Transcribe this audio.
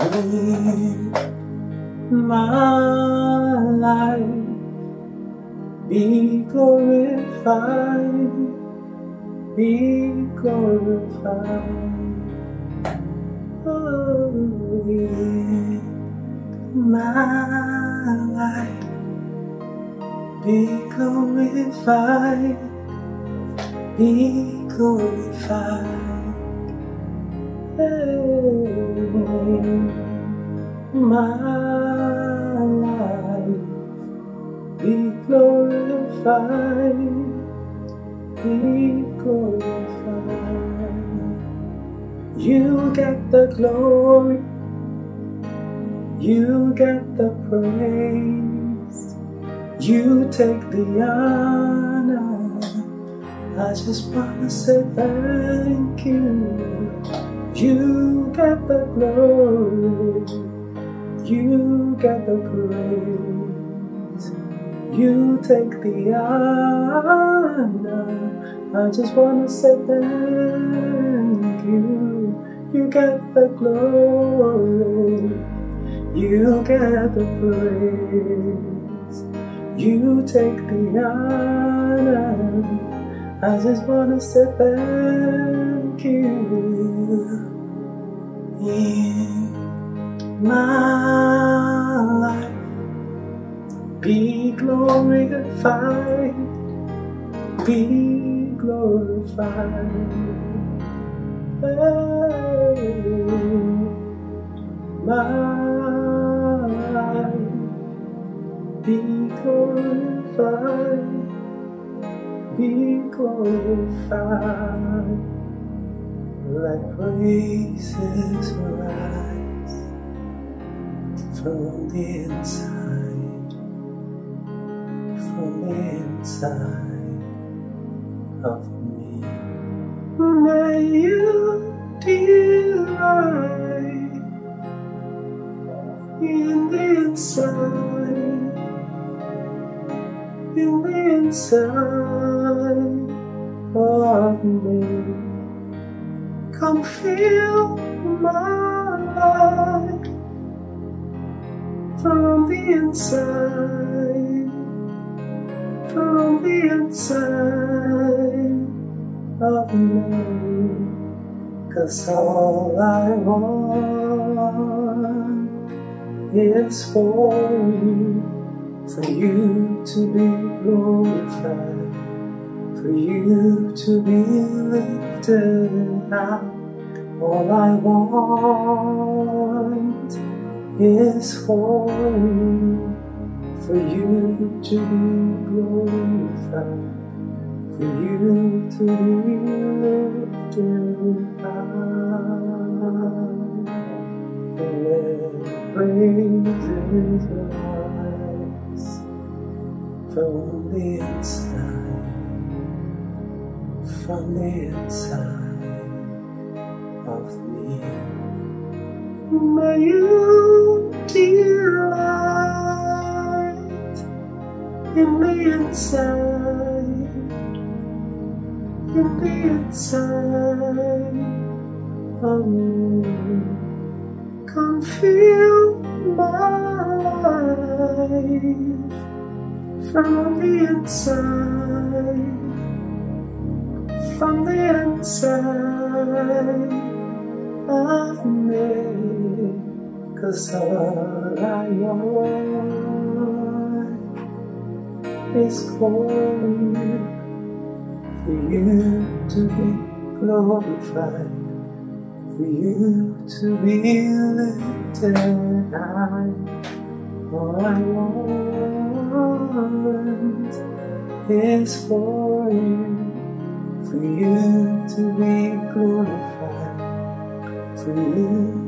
in my life be glorified, be glorified. Oh, my life be glorified, be glorified. My life be glorified, be glorified. You get the glory, you get the praise, you take the honor. I just wanna say thank you. You get the glory, you get the praise, you take the honor. I just wanna say thank you. You get the glory, you get the praise, you take the honor. I just wanna say thank you in my life. Be glorified, be glorified. my life, be glorified, be glorified. Let praises rise from the inside, from the inside of me. May you delight in the inside, in the inside of me. Come feel my life from the inside, from the inside of me. Cause all I want is for you, for you to be glorified, for you to be lifted up. All I want is for you, for you to be glorified, for you to be lifted high. Let praises rise from the inside, from the inside of me. May you delight in the inside, in the inside of me. Come feel my life from the inside, from the inside of me. Cause all I want is for you, for you to be glorified, for you to be lifted high. All I want is for you, for you to be glorified, for you